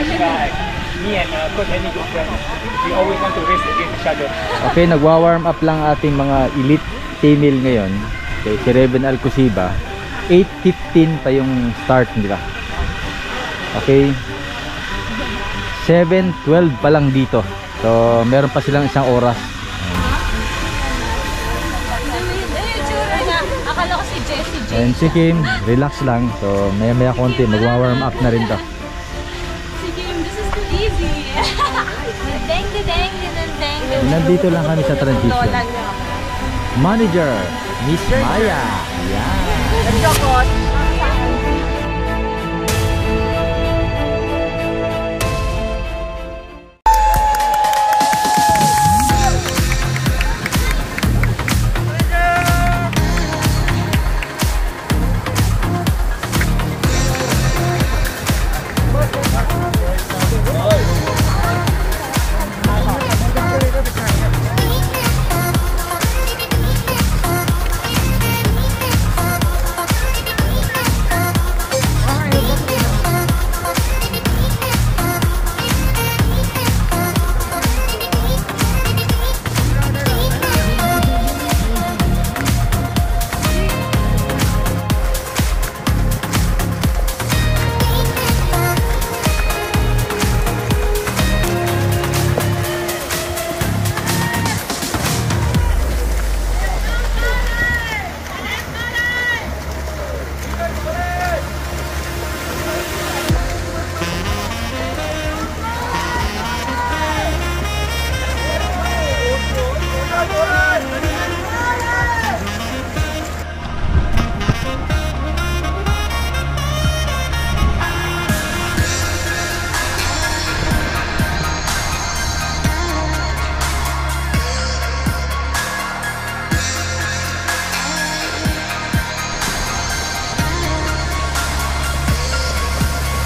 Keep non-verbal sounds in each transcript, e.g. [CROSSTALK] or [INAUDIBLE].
That's why me and uh, Coach Henny good friends. We always want to race against each other. Okay, nagwa-warm up lang ating mga elite female ngayon. Okay, si Raven Alcusiba. 8.15 pa yung start nila. Okay. 7.12 pa lang dito. So, meron pa silang isang oras. Tsura niya. Akala ko si Jessie J. And si Kim, relax lang. So, maya maya konti, magwa-warm up na rin to. Nandito lang kami sa transition. Manager, Miss Maya. Yan.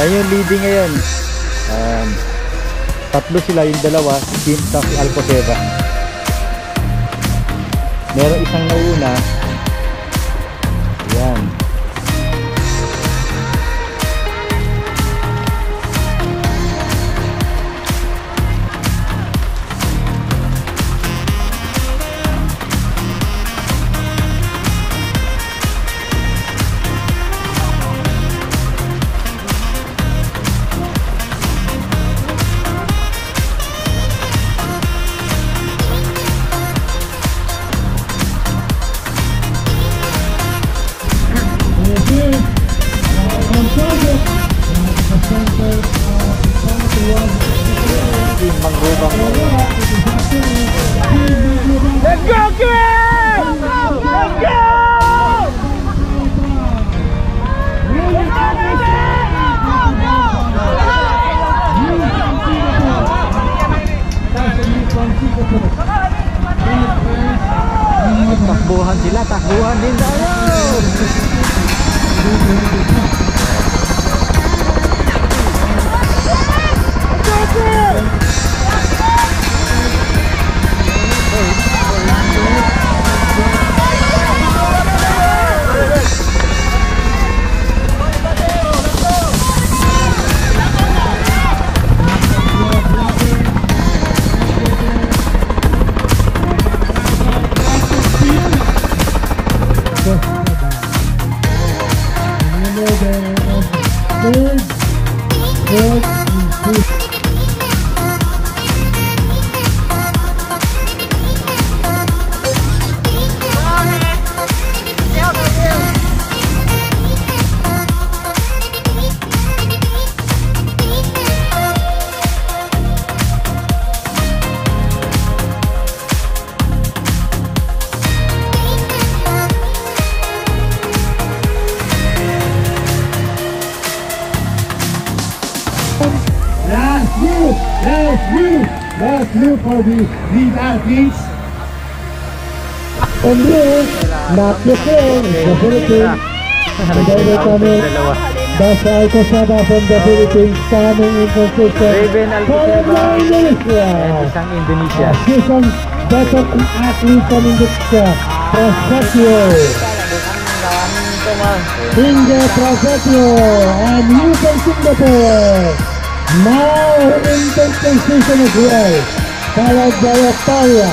Yan yung leading ngayon. Um, tatlo sila, yung dalawa, si Kim sa si Alcoceba. Meron isang nauna. Yan. 无限是咱大无限人才哟。For the lead athletes. And this, not the same, the Philippines. And then they come in, that's Alcosaba from the Philippines coming in position. Raven. For And Indonesia. isang Indonesia. Second, second athlete from Indonesia, Proseccio. Inge Proseccio and you from Singapore. Now in the position as well. Kalau Jaya Taya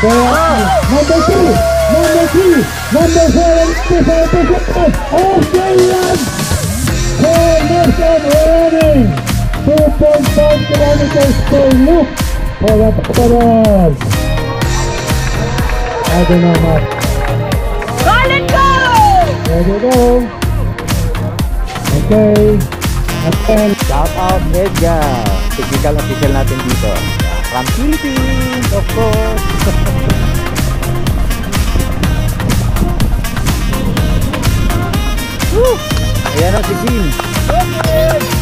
Jaya Australian running 2.5 km per loop Para Ada nama There you go Okay Shout out Edgar Technical official natin dito From Philippines, of course. [LAUGHS] Woo! Ayan o si. Ano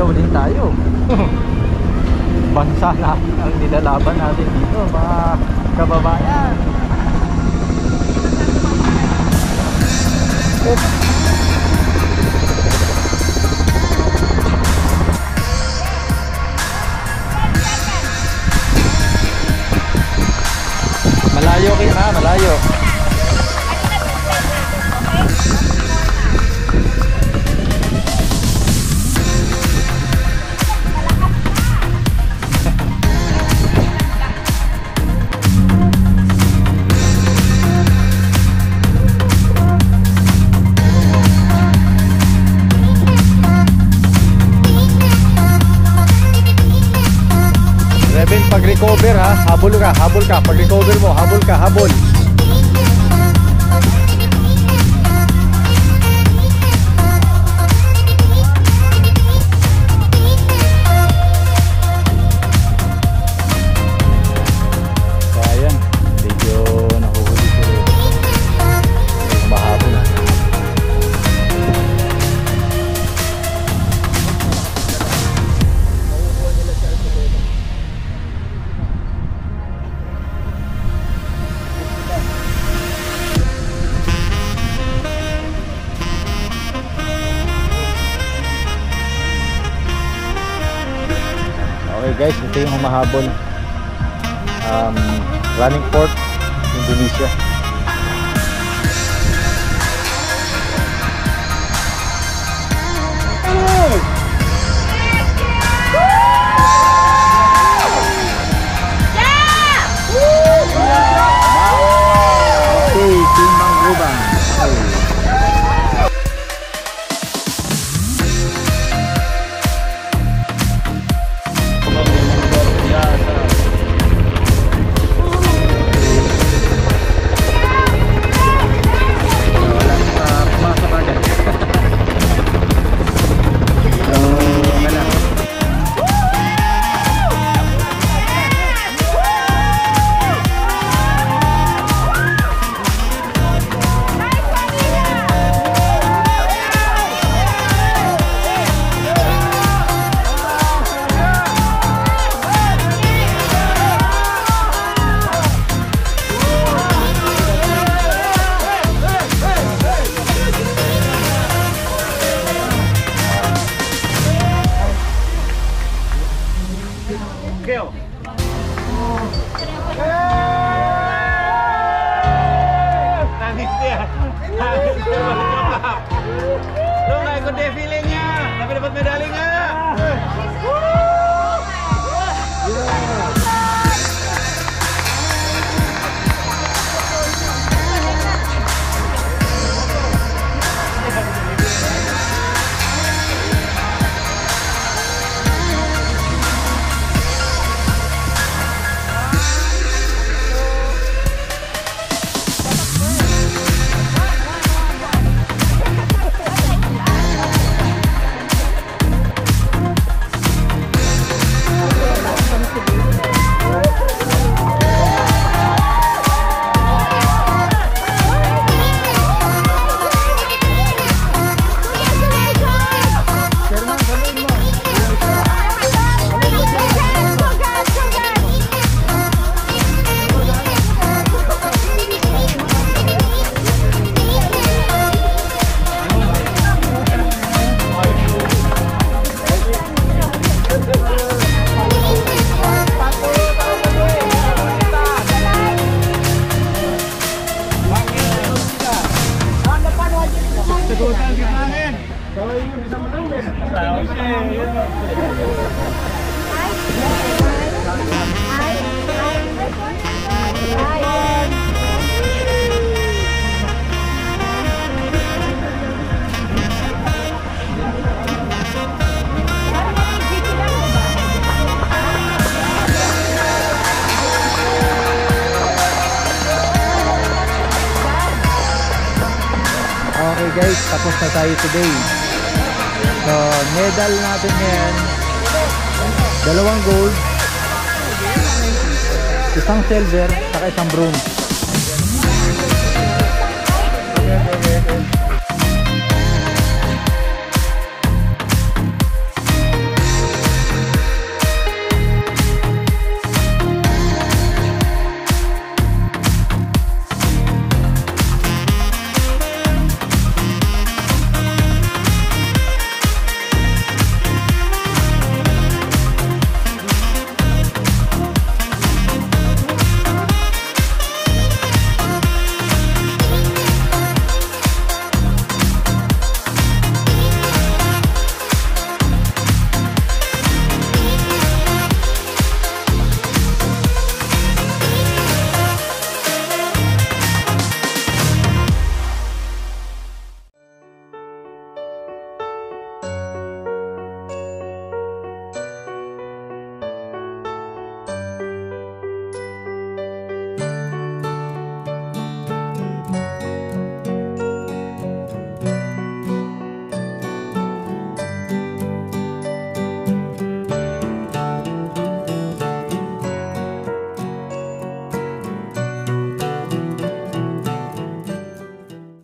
makikisigaw din tayo. [LAUGHS] Bansa natin ang nilalaban natin dito, mga kababayan. Malayo Reven, pag recover ha, habol ka, habol ka. Pag recover mo, habol ka, habol. Ito yung humahabol. Um, running port, Indonesia. Okay guys, tapos na tayo today. So, medal natin ngayon, dalawang gold, isang silver, saka isang bronze.